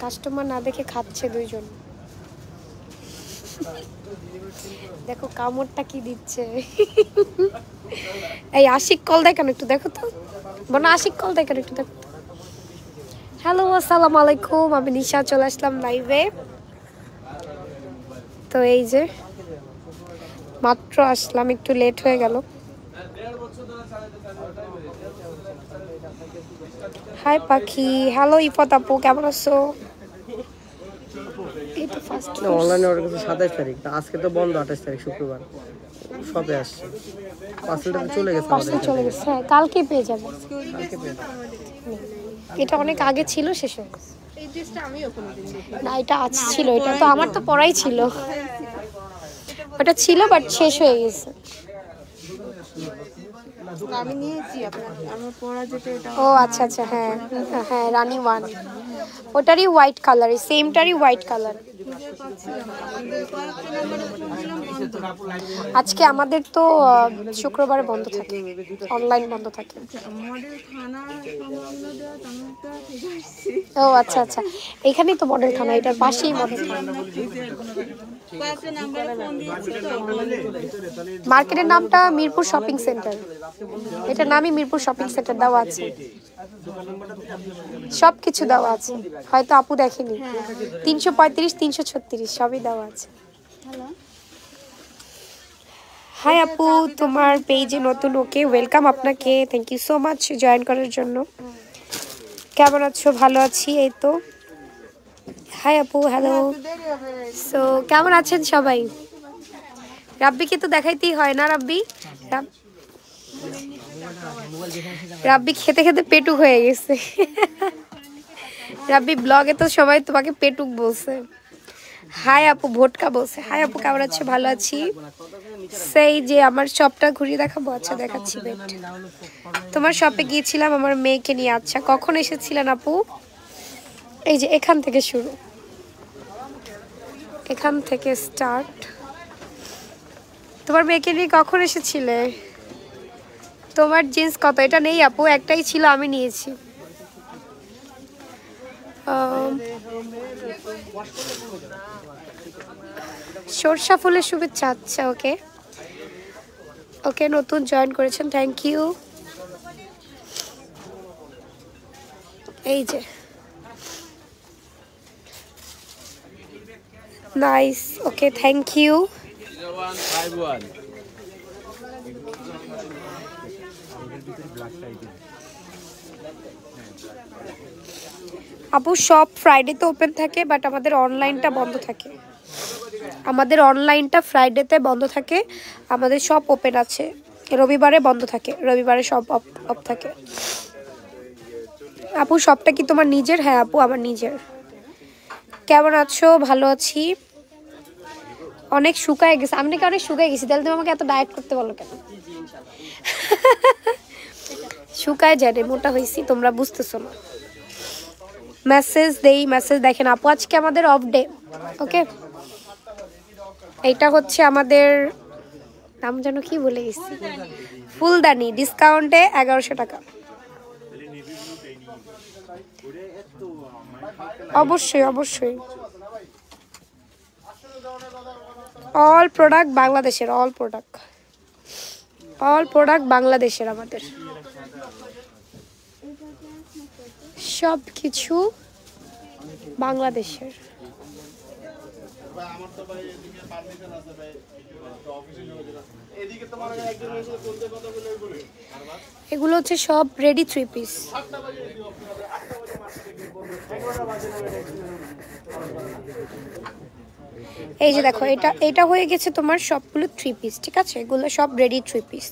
Customer না দেখে খাচ্ছে দুইজন। দেখো কামড়টা কি দিচ্ছে। এই আশিক কল দেয় কেন একটু দেখো তো। বোন আশিক কল দেয় কেন একটু দেখো হ্যালো আসসালামু আলাইকুম, আমি নিশা, চলে আসলাম লাইভে তো এই যে মাত্র আসলাম একটু লেট হয়ে গেল। হাই পাখি। হ্যালো ইফত আপু কেমন আছো? এই তো ফার্স্ট অনলাইনে অর্ডার করছে সাতাইশ তারিখ। আজকে তো বন্ধ আঠাশ তারিখ শুক্রবার। সবে আসছে। পার্সেলটা চলে গেছে পার্সেল চলে গেছে হ্যাঁ কালকে পেয়ে যাবে। এটা অনেক আগে ছিল শেষ হয়ে গেছে। না এটা আজ ছিল এটা তো আমার তো পড়াই ছিল। ওটা ছিল বাট শেষ হয়ে গেছে। আমি নিয়েছি আপনার আমার পড়া যেটা এটা ও আচ্ছা আচ্ছা হ্যাঁ হ্যাঁ রানী ওয়ান। ওটারই হোয়াইট কালার সেমটারই হোয়াইট কালার আজকে আমাদের তো শুক্রবারে বন্ধ থাকে অনলাইন বন্ধ থাকে। ও আচ্ছা আচ্ছা। এখানেই তো মডেল থানা, এটার পাশেই মডেল থানা। মার্কেটের নামটা মিরপুর শপিং সেন্টার। এটার নামই মিরপুর শপিং সেন্টার, দেওয়া আছে। সব কিছু দেওয়া আছে। হয়তো আপু দেখেনি। তিনশো পঁয়ত্রিশ তিনশো ছত্রিশ সবই দেওয়া আছে। হাই আপু তোমার পেজে নতুন ওকে ওয়েলকাম আপনাকে। Thank you so much join করার জন্য। কেমন আছো? ভালো আছি এই তো। হাই আপু হ্যালো। সো কেমন আছেন সবাই? রাব্বিকে তো দেখাইতেই হয় না রাব্বি? রাব- রাব্বি খেতে খেতে পেটুক হয়ে গেছে। রাব্বি ব্লগে তো সবাই তোমাকে পেটুক বলছে। হাই আপু, ভোটকা বলছে। হাই আপু, কেমন আছো? ভালো আছি। সেই যে আমার শপটা ঘুরিয়ে দেখাবো। আচ্ছা দেখাচ্ছি বেট তোমার শপে গিয়েছিলাম আমার মেয়েকে নিয়ে। আচ্ছা কখন এসেছিলেন আপু? এই যে এখান থেকে শুরু। এখান থেকে স্টার্ট তোমার মেয়েকে নিয়ে কখন এসেছিলে? তোমার জিন্স কত? এটা নেই আপু, একটাই ছিল, আমি নিয়েছি। সরষা ফুলের শুভেচ্ছা আচ্ছা ওকে। ওকে, নতুন জয়েন করেছেন থ্যাংক ইউ এই যে। নাইস ওকে থ্যাংক ইউ আপু, সব ফ্রাইডেতে ওপেন থাকে বাট আমাদের অনলাইনটা বন্ধ থাকে। আমাদের অনলাইনটা ফ্রাইডেতে বন্ধ থাকে, আমাদের সব ওপেন আছে। রবিবারে বন্ধ থাকে, রবিবারে সব অফ থাকে। আপু, সবটা কি তোমার নিজের? হ্যাঁ আপু, আমার নিজের। কেমন আছো? ভালো আছি। অনেক শুকায় গেছে। আমি নাকি অনেক শুকায় গেছি, তাহলে তুমি আমাকে এত ডায়েট করতে বলো কেন? শুকায় রে, মোটা হয়েছি তোমরা বুঝতেছো না। মেসেজ দেই মেসেজ দেখেন আপু, আজকে আমাদের অফ ডে ওকে এইটা হচ্ছে আমাদের, নাম যেন কি বলে গেছি? ফুলদানি ডিসকাউন্টে এগারোশো টাকা। অবশ্যই অবশ্যই। অল প্রোডাক্ট বাংলাদেশের অল প্রোডাক্ট অল প্রোডাক্ট বাংলাদেশের আমাদের। সব কিছু বাংলাদেশের। এগুলো হচ্ছে সব রেডি থ্রি পিস এই যে দেখো, এটা এটা হয়ে গেছে তোমার সবগুলো থ্রি পিস ঠিক আছে? এগুলো সব রেডি থ্রি পিস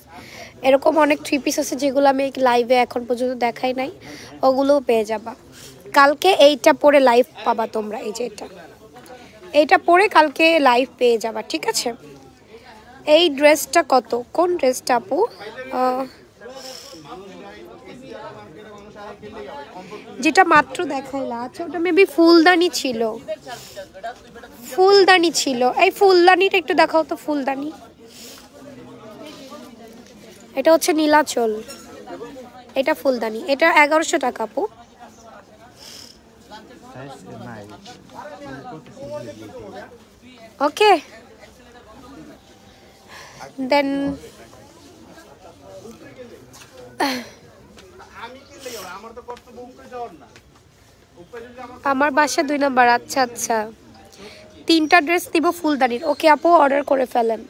এরকম অনেক থ্রি পিস আছে যেগুলো আমি লাইভে এখন পর্যন্ত দেখাই নাই, ওগুলোও পেয়ে যাবা। কালকে এইটা পরে লাইভ পাবা তোমরা, এই যে এটা। এইটা পরে কালকে লাইভ পেয়ে যাবা, ঠিক আছে? এই ড্রেসটা কত? কোন ড্রেসটা আপু? যেটা মাত্র দেখাইলা আচ্ছা ওটা মেবি ফুলদানি ছিল। ফুলদানি ছিল। এই ফুলদানিটা একটু দেখাও তো, ফুলদানি। এটা হচ্ছে নীলাচল। এটা ফুলদানি। এটা এগারোশো টাকা, আপু। ওকে। দেন আমার বাসা দুই নাম্বার আচ্ছা আচ্ছা। তিনটা ড্রেস দিব ফুলদানির। ওকে আপু অর্ডার করে ফেলেন।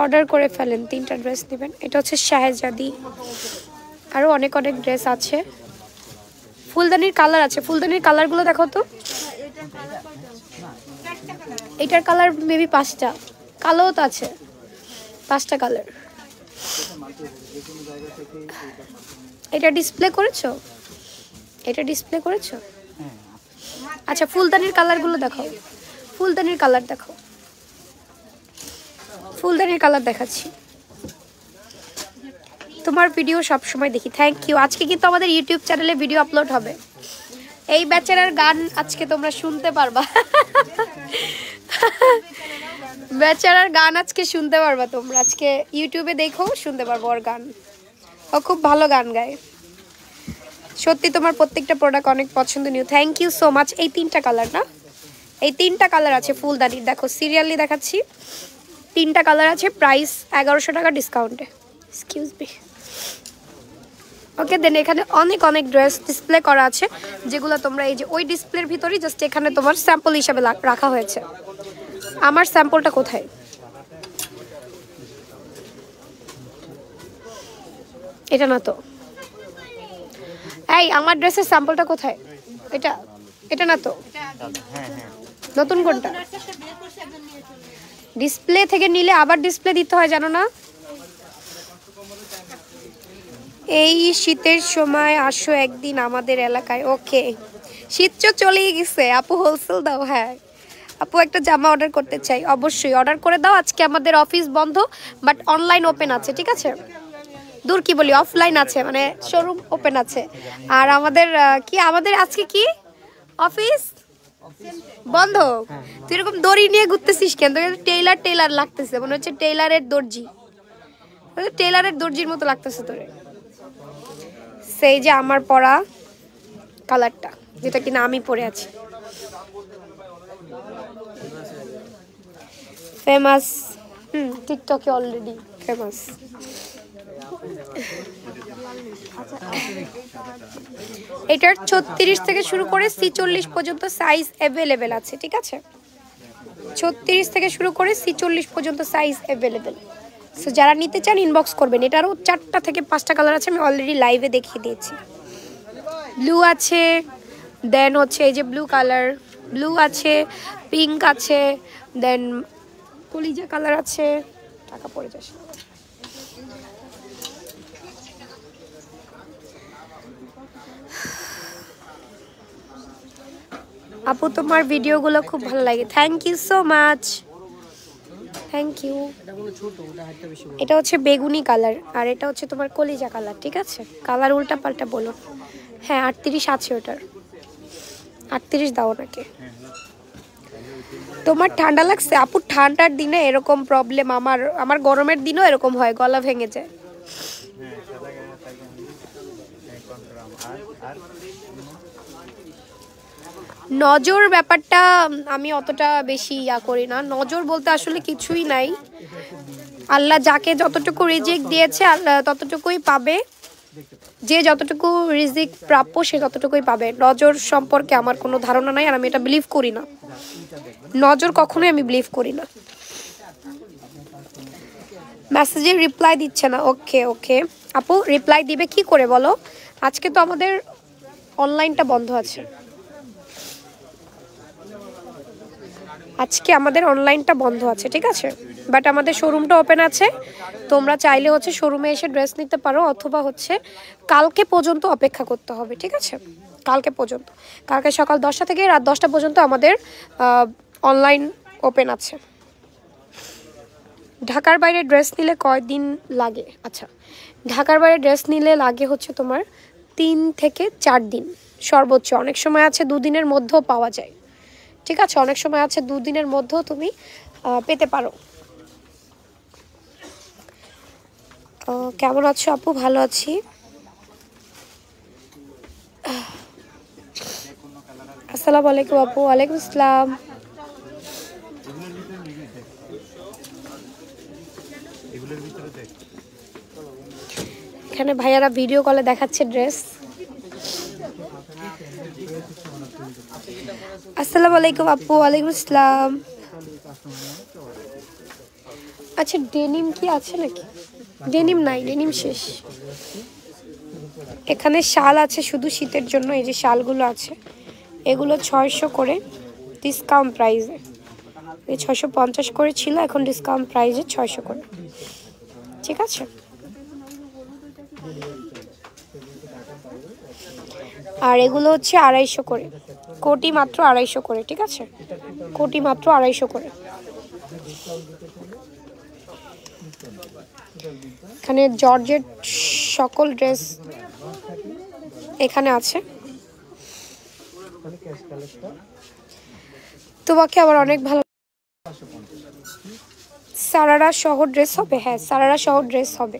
অর্ডার করে ফেলেন, তিনটা ড্রেস নেবেন। এটা হচ্ছে শাহেজাদি। আরও অনেক অনেক ড্রেস আছে। ফুলদানির কালার আছে। ফুলদানির কালারগুলো দেখো তো। এটার কালার মেবি পাঁচটা। কালোও তো আছে। পাঁচটা কালার। এটা ডিসপ্লে করেছ? এটা ডিসপ্লে করেছ? আচ্ছা ফুলদানির কালারগুলো দেখো ফুলদানির কালার দেখো ফুলদানির কালার দেখাচ্ছি। তোমার ভিডিও সব সময় দেখি। থ্যাংক ইউ আজকে কিন্তু আমাদের ইউটিউব চ্যানেলে ভিডিও আপলোড হবে। এই বেচারার গান আজকে তোমরা শুনতে পারবা। বেচারার গান আজকে শুনতে পারবা তোমরা। আজকে ইউটিউবে দেখো, শুনতে পারব ওর গান। ও খুব ভালো গান গায়। সত্যি তোমার প্রত্যেকটা প্রোডাক্ট অনেক পছন্দনীয়। থ্যাংক ইউ সো মাচ এই তিনটা কালার না? এই তিনটা কালার আছে ফুলদানির। দেখো সিরিয়ালি দেখাচ্ছি। তিনটা কালার আছে প্রাইস এগারোশো টাকা ডিসকাউন্টে এক্সকিউজ মি ওকে দেন এখানে অনেক অনেক ড্রেস ডিসপ্লে করা আছে, যেগুলো তোমরা এই যে ওই ডিসপ্লের ভিতরেই জাস্ট এখানে তোমার স্যাম্পল হিসাবে রাখা হয়েছে। আমার স্যাম্পলটা কোথায়? এটা না তো। এই, আমার ড্রেসের স্যাম্পলটা কোথায়? এটা এটা না তো। নতুন কোনটা? ডিসপ্লে থেকে নিলে আবার ডিসপ্লে দিতে হয়, জানো না? এই শীতের সময় আসো একদিন আমাদের এলাকায়। ওকে। শীত চলেই গেছে। আপু হোলসেল দাও হ্যাঁ। আপু, একটা জামা অর্ডার করতে চাই। অবশ্যই অর্ডার করে দাও। আজকে আমাদের অফিস বন্ধ বাট অনলাইন ওপেন আছে, ঠিক আছে? দূর কি বলি অফলাইন আছে মানে শোরুম ওপেন আছে। আর আমাদের কি, আমাদের আজকে কি? অফিস বন্ধ? তুই এরকম দড়ি নিয়ে ঘুরতেছিস কেন? তোকে টেইলার টেইলার লাগতেছে, মনে হচ্ছে টেইলারের দর্জি। টেইলারের দর্জির মতো লাগতেছে তোরে। সেই যে আমার পরা কালারটা যেটা কিনা আমি পরে আছি। ফেমাস হুম টিকটকে অলরেডি ফেমাস এটার ছত্রিশ থেকে শুরু করে ছিচল্লিশ পর্যন্ত সাইজ অ্যাভেলেবেল আছে, ঠিক আছে? ছত্রিশ থেকে শুরু করে ছিচল্লিশ পর্যন্ত সাইজ অ্যাভেলেবেল সো যারা নিতে চান ইনবক্স করবেন। এটারও চারটা থেকে পাঁচটা কালার আছে, আমি অলরেডি লাইভে দেখিয়ে দিয়েছি। ব্লু আছে দেন হচ্ছে এই যে ব্লু কালার ব্লু আছে পিঙ্ক আছে দেন কলিজা কালার আছে, টাকা পড়ে যাচ্ছে। আপু, তোমার ভিডিওগুলো খুব ভালো লাগে। Thank you so much thank you এটা হচ্ছে বেগুনি কালার, আর এটা হচ্ছে তোমার কলিজা কালার, ঠিক আছে? কালার উল্টা পাল্টা বলো। হ্যাঁ আটত্রিশ আছে ওটার। আটত্রিশ দাও ওনাকে। তোমার ঠান্ডা লাগছে? আপু, ঠান্ডার দিনে এরকম প্রবলেম আমার আমার গরমের দিনও এরকম হয়, গলা ভেঙে যায়। নজর ব্যাপারটা আমি অতটা বেশি ইয়া করি না। নজর বলতে আসলে কিছুই নাই। আল্লাহ যাকে যতটুকু রিজিক দিয়েছে, আল্লাহ ততটুকুই পাবে। যে যতটুকু রিজিক প্রাপ্য সে ততটুকুই পাবে। নজর সম্পর্কে আমার কোনো ধারণা নাই আর আমি এটা বিলিভ করি না। নজর কখনোই আমি বিলিভ করি না। মেসেজে রিপ্লাই দিচ্ছে না। ওকে ওকে। আপু রিপ্লাই দিবে কি করে বলো? আজকে তো আমাদের অনলাইনটা বন্ধ আছে। আজকে আমাদের অনলাইনটা বন্ধ আছে, ঠিক আছে? বাট আমাদের শোরুমটা ওপেন আছে। তোমরা চাইলে হচ্ছে শোরুমে এসে ড্রেস নিতে পারো অথবা হচ্ছে কালকে পর্যন্ত অপেক্ষা করতে হবে, ঠিক আছে? কালকে পর্যন্ত। কালকে সকাল দশটা থেকে রাত দশটা পর্যন্ত আমাদের অনলাইন ওপেন আছে। ঢাকার বাইরে ড্রেস নিলে কয়দিন লাগে? আচ্ছা ঢাকার বাইরে ড্রেস নিলে লাগে হচ্ছে তোমার তিন থেকে চার দিন। সর্বোচ্চ। অনেক সময় আছে দুদিনের মধ্যেও পাওয়া যায়। ঠিক আছে? অনেক সময় আছে দুদিনের মধ্যেও তুমি পেতে পারো ও, কেমন আছো আপু? ভালো আছি? আসসালামু আলাইকুম আপু। ওয়ালাইকুম আসসালাম। এখানে ভাইয়ারা ভিডিও কলে দেখাচ্ছে ড্রেস আসসালামু আলাইকুম আপু। ওয়ালাইকুম আসসালাম। আচ্ছা ডেনিম কি আছে নাকি? ডেনিম নাই, ডেনিম শেষ। এখানে শাল আছে শুধু শীতের জন্য, এই যে শালগুলো আছে। এগুলো ছয়শো করে ডিসকাউন্ট প্রাইসে এই ছয়শো পঞ্চাশ করে ছিল, এখন ডিসকাউন্ট প্রাইজে ছয়শো করে। ঠিক আছে? আর এগুলো হচ্ছে আড়াইশো করে। কোটি মাত্র আড়াইশো করে, ঠিক আছে? কোটি মাত্র আড়াইশো করে। এখানে জর্জেট সকল ড্রেস এখানে আছে। তোমাকে আবার অনেক ভালো সারারা শহর ড্রেস হবে? হ্যাঁ সারারা শহর ড্রেস হবে।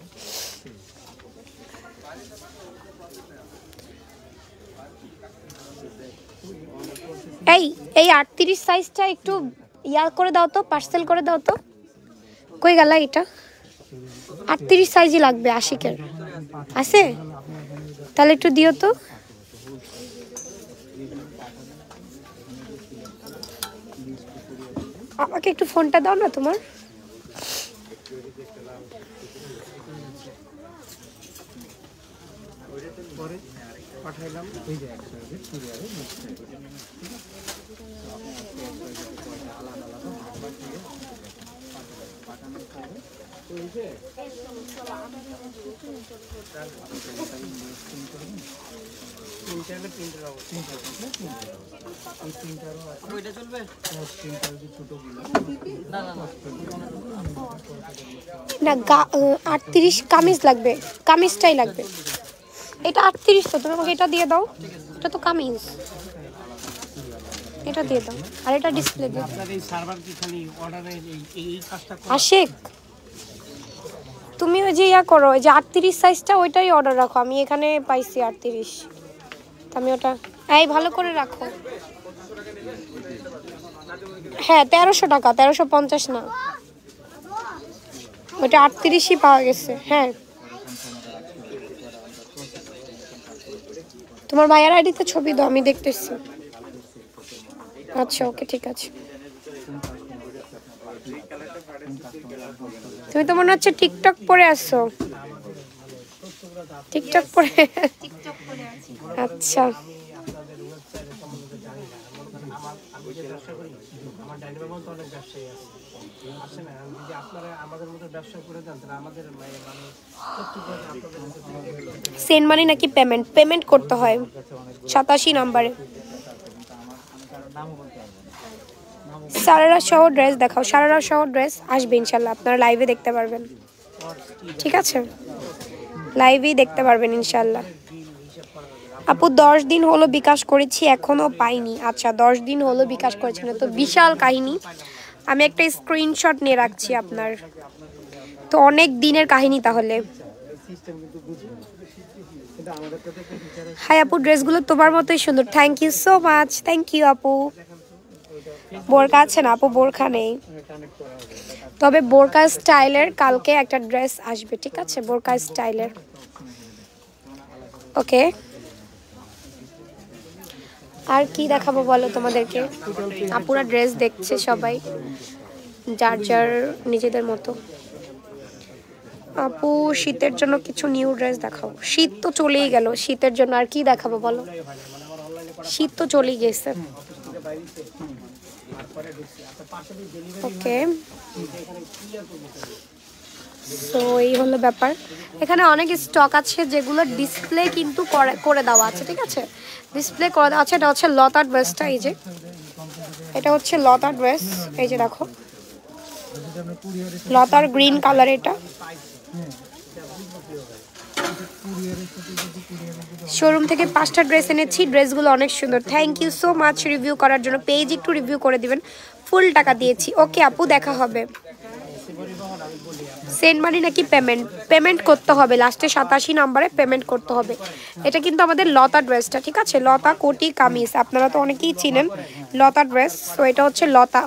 এই এই আটত্রিশ সাইজটা একটু ইয়া করে দাও তো পার্সেল করে দাও তো। কই গেল এটা? আটত্রিশ সাইজই লাগবে আশিকের। আছে? তাহলে একটু দিও তো। আমাকে একটু ফোনটা দাও না তোমার। না আটত্রিশ কামিজ লাগবে কামিজটাই লাগবে। এটা আটত্রিশ তো তুমি আমাকে এটা দিয়ে দাও। এটা তো কামিজ। এটা দিয়ে দাও। আর এটা ডিসপ্লে দিয়ে দাও। আপনার এই সার্ভার কি খালি অর্ডারের এই এই কাজটা আশেক তুমি ওই যে ইয়া করো, ওই যে আটত্রিশ সাইজটা ওইটাই অর্ডার রাখো, আমি এখানে পাইছি আটত্রিশ। আমি ওটা, এই ভালো করে রাখো। হ্যাঁ তেরোশো টাকা, তেরোশো পঞ্চাশ না। ওইটা আটত্রিশই পাওয়া গেছে হ্যাঁ। তোমার ভাইয়ার আইডিতে ছবি দাও, আমি দেখতেছি। আচ্ছা ওকে, ঠিক আছে। তুমি তো মনে হচ্ছে টিকটক পরে আসছো টিকটক পরে? আচ্ছা। মানি নাকি পেমেন্ট পেমেন্ট করতে হয়। সাতাশি নাম্বারে সারারা সহ ড্রেস দেখাও। সারারা সহ ড্রেস আসবে ইনশাল্লাহ, আপনারা লাইভে দেখতে পারবেন। ঠিক আছে? লাইভেই দেখতে পারবেন ইনশাল্লাহ। আপু, দশ দিন হলো বিকাশ করেছি, এখনও পাইনি। আচ্ছা দশ দিন হলো বিকাশ করেছি না তো বিশাল কাহিনী। আমি একটা স্ক্রিনশট নিয়ে রাখছি আপনার। তো অনেক দিনের কাহিনী তাহলে। হাই আপু ড্রেসগুলো তোমার মতোই সুন্দর। Thank you so much thank you আপু। বোরকা আছে না, আপু, বোরখা নেই। তবে বোরকা স্টাইলের কালকে একটা ড্রেস আসবে, ঠিক আছে? বোরকা স্টাইলের। ওকে। আর কি দেখাবো বলো তোমাদেরকে? আপুরা ড্রেস দেখছে সবাই, যার যার নিজেদের মতো। আপু, শীতের জন্য কিছু নিউ ড্রেস দেখাও শীত তো চলেই গেল, শীতের জন্য আর কি দেখাবো বলো? শীত তো চলেই গেছে। ওকে তো এই হলো ব্যাপার। এখানে অনেক স্টক আছে যেগুলো ডিসপ্লে কিন্তু করে করে দেওয়া আছে ঠিক আছে? ডিসপ্লে করে দেওয়া আছে এটা হচ্ছে লতার ড্রেসটা এই যে। এটা হচ্ছে লতার ড্রেস এই যে দেখো। লতার গ্রিন কালার এটা। শোরুম থেকে পাঁচটা ড্রেস এনেছি, ড্রেসগুলো অনেক সুন্দর। Thank you so much review করার জন্য। পেজ একটু রিভিউ করে দিবেন। ফুল টাকা দিয়েছি। ওকে আপু, দেখা হবে। সেন্ড মানি নাকি পেমেন্ট পেমেন্ট করতে হবে। লাস্টে সাতাশি নাম্বারে পেমেন্ট করতে হবে। এটা কিন্তু আমাদের লতা ড্রেসটা, ঠিক আছে? লতা কোটি কামিজ। আপনারা তো অনেকেই চিনেন লতা ড্রেস। তো এটা হচ্ছে লতা।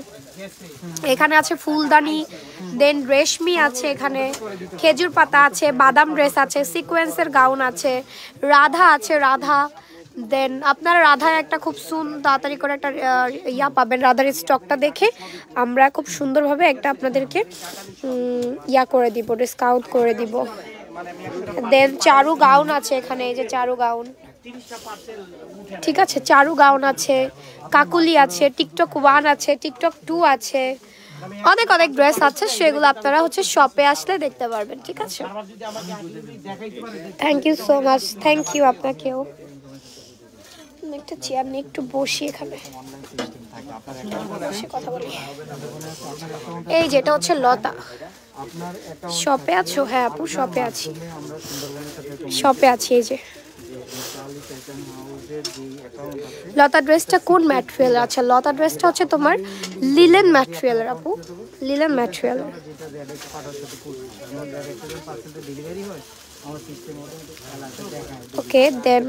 এখানে আছে ফুলদানি, দেন রেশমি আছে এখানে, খেজুর পাতা আছে, বাদাম ড্রেস আছে, সিকোয়েন্সের গাউন আছে, রাধা আছে, রাধা, দেন আপনারা রাধায় একটা খুব সুন্দর তাড়াতাড়ি করে একটা ইয়া পাবেন, রাধার স্টকটা দেখে আমরা খুব সুন্দরভাবে একটা আপনাদেরকে ইয়া করে দিব ডিসকাউন্ট করে দিব। দেন চারু গাউন আছে এখানে, এই যে চারু গাউন। ঠিক আছে চারু গাউন আছে কাকুলি আছে টিকটক ওয়ান আছে টিকটক টু আছে অনেক অনেক ড্রেস আছে সেগুলো আপনারা হচ্ছে শপে আসলে দেখতে পারবেন ঠিক আছে? Thank you so much thank you আপনাকেও। একটা চেয়ার নিয়ে একটু বসি এখানে। কথা বলি। এই যেটা হচ্ছে লতা। শপে আছো? হ্যাঁ আপু শপে আছি। শপে আছি এই যে। লতা ড্রেসটা কোন ম্যাটেরিয়াল আচ্ছা লতা ড্রেসটা হচ্ছে তোমার লিলেন ম্যাটেরিয়ালের, আপু। লিলেন ম্যাটেরিয়ালের। ওকে, দেন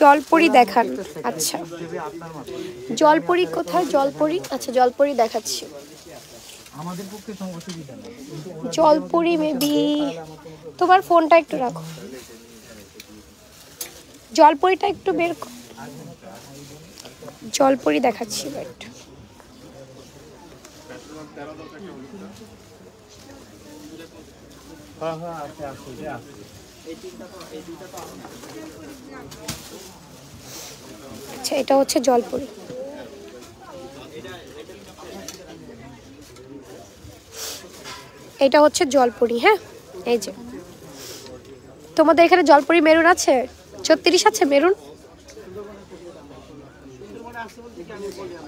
জলপরি দেখান। আচ্ছা। জলপরি কোথায়? জলপরি? আচ্ছা জলপরি দেখাচ্ছি। আমাদের পক্ষে জলপরি মেবি তোমার ফোনটা একটু রাখো। জলপরিটা একটু বের জলপরি দেখাচ্ছি বাট আচ্ছা এটা হচ্ছে জলপরি। এটা হচ্ছে জলপরি হ্যাঁ? এই যে। তোমাদের এখানে জলপরি মেরুন আছে? ছত্রিশ আছে মেরুন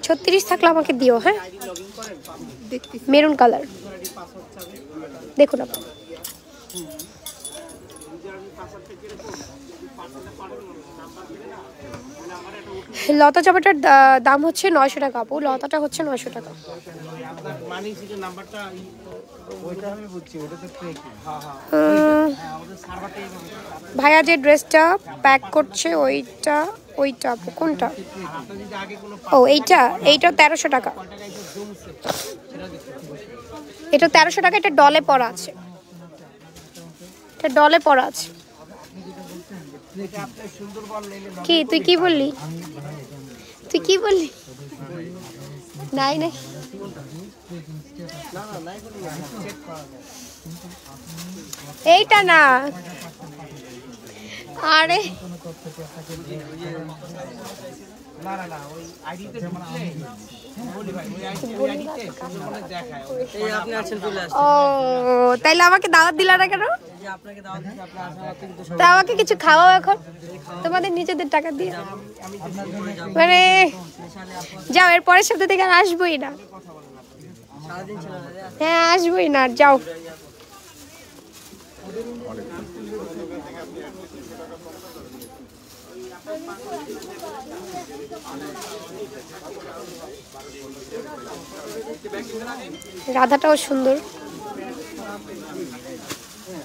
ছত্রিশ থাকলে আমাকে দিও হ্যাঁ? Maroon colour. দেখুন আপনি। লতা চাপাটার দাম হচ্ছে নয়শো টাকা, আপু। লতাটা হচ্ছে নয়শো টাকা। মানি সিটের নাম্বারটা ওইটা আমি বুঝছি ওটা তো ট্রেকিং হ্যাঁ হ্যাঁ। হ্যাঁ সার্ভারটা ভাইয়া যে ড্রেসটা প্যাক করছে ওইটা ওইটা কোনটা? ও এইটা এইটা তেরোশো টাকা। টাকা এসে জমছে সেটা দেখতে এটা তেরোশো টাকা এটা ডলে পড়া আছে। এটা ডলে পড়া আছে। আপনি কি তুই কি বললি? তুই কি বললি? নাই নাই। এইটা না। আরে। ও, তাইলে আমাকে দাওয়াত দিলা না কেন? তা আমাকে কিছু খাওয়াও এখন। তোমাদের নিজেদের টাকা মানে যাও, এর পরের সপ্তাহ থেকে আসবোই না। সারাদিন আসবোই না যাও। রাধাটাও হ্যাঁ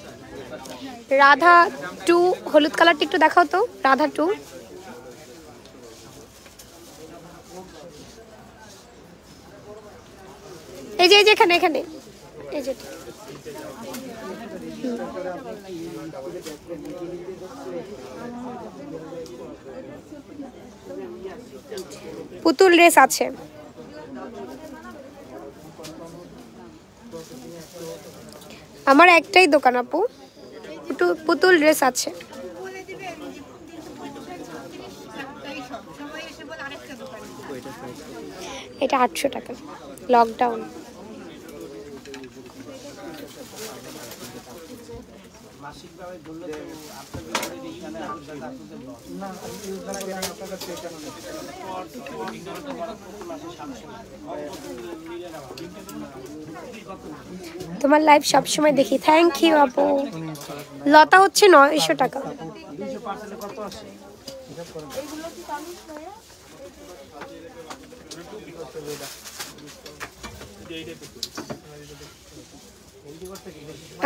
রাধা টু, হলুদ কালারটি একটু দেখাও তো, রাধা টু। এই যে এই যে এখানে এখানে। এই যে। পুতুল রেস আছে। আমার একটাই দোকান, আপু। পুতুল ড্রেস আছে। এটা আটশো টাকা। লকডাউন মাসিকভাবে ধরলে তো আপনাদের বাড়ির এইখানে আপনাদের আপনাদের loss। না ইউজ না করে আপনার কাছে কেন নিতে তোমার লাইভ সবসময় দেখি। থ্যাংক ইউ আপু। লতা হচ্ছে নয়শো টাকা।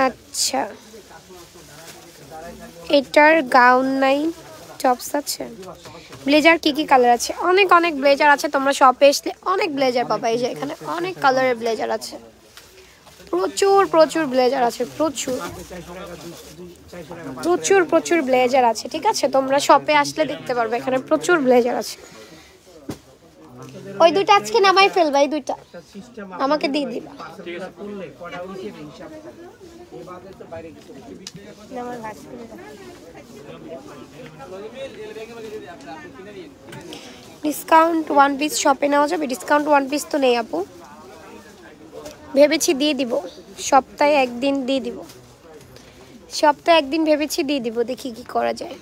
আচ্ছা। এটার গাউন নাই টপস আছে। ব্লেজার কি কি কালার আছে? অনেক অনেক ব্লেজার আছে, তোমরা শপে আসলে অনেক ব্লেজার পাবা এই যে এখানে। অনেক কালারের ব্লেজার আছে। প্রচুর প্রচুর ব্লেজার আছে, প্রচুর। প্রচুর প্রচুর ব্লেজার আছে, ঠিক আছে? তোমরা শপে আসলে দেখতে পারবে এখানে প্রচুর ব্লেজার আছে। ওই দুইটা আজকে নামাই ফেলবা এই দুইটা। আমাকে দিয়ে দিবা। ডিসকাউন্ট ওয়ান পিস শপে নেওয়া যাবে? ডিসকাউন্ট ওয়ান পিস তো নেই আপু। ভেবেছি দিয়ে দিব। সপ্তাহে একদিন দিয়ে দিব। সপ্তাহে একদিন ভেবেছি দিয়ে দিব, দেখি কি করা যায়।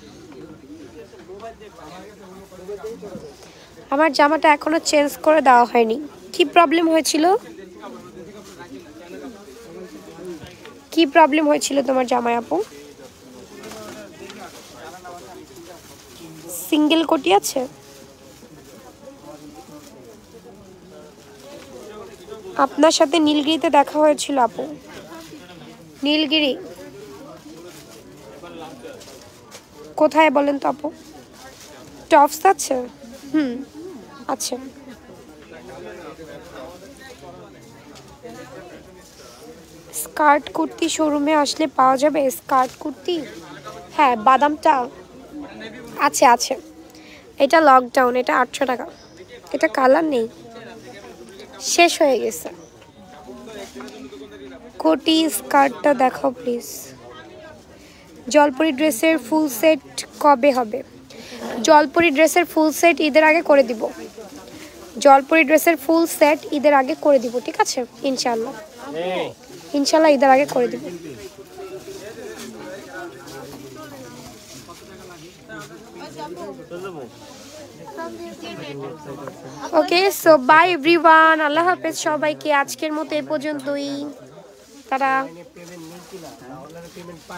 আমার জামাটা এখনও চেঞ্জ করে দেওয়া হয়নি। কি প্রবলেম হয়েছিল? কি প্রবলেম হয়েছিল তোমার জামায় আপু? সিঙ্গেল কোটি আছে? আপনার সাথে নীলগিরিতে দেখা হয়েছিল আপু। নীলগিরি। কোথায় বলেন তো আপু? টপস আছে? হুম। আছে। স্কার্ট কুর্তি শোরুমে আসলে পাওয়া যাবে? স্কার্ট কুর্তি? হ্যাঁ বাদামটা আছে আছে। এটা লকডাউন এটা আটশো টাকা। এটা কালার নেই। শেষ হয়ে গেছে। কোটি স্কার্টটা দেখাও প্লিজ জলপরি ড্রেসের ফুল সেট কবে হবে? জলপরি ড্রেসের ফুল সেট ঈদের আগে করে দিব। জলপরি ড্রেসের ফুল সেট ঈদের আগে করে দিব, ঠিক আছে? ইনশাল্লাহ ইনশাল্লাহ ঈদের আগে করে দিব। ওকে সো বাই এভরিওয়ান আল্লাহ হাফেজ সবাইকে। আজকের মতো এ পর্যন্তই। তারা